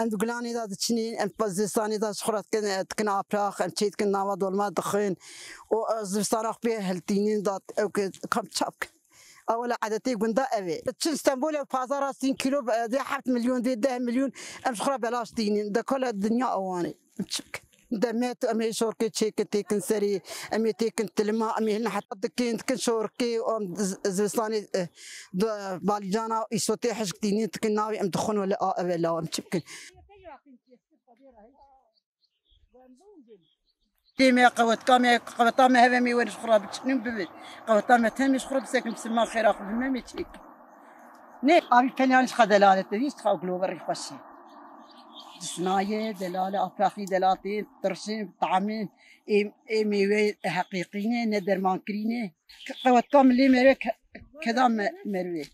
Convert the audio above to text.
أم دقلاني دا تشنين أم بزستاني دا شخرات كن تكن ابراخ أم تشيت كن نوا دول ما دخين. و زستان اخ بيه هلتينين دا كم تشابك أولا عدتي قندا أبي. تشن اسطنبول بازار 60 كيلو دي حفت مليون دي 10 مليون. أم شخرا بلاش دينين دا كل الدنيا أواني. تشبك دمات أمي شوركي تشيك تيكن سري أمي تيكن تلما أمي هنا حتى دكين تكن شوركي أم زستاني بالجانا يسوتي حشك دينين تكن ناوي أم دخون ولا ابي لا أم تشبكن كيما قوت كامي قوت ما هذا مي وين شخرا بتشنم ببيت. قوت ما تهمي شخرا بساكن بسما خير اخو ما ميتشيك ني آبي كان شخا دلاله تديس تخا قلوب الريح صناية دلالة أفراخي دلالتين ترسين طعمين إي إي ميوه حقيقيين ندر مانكرينه قوت كامل مريك كذا مروي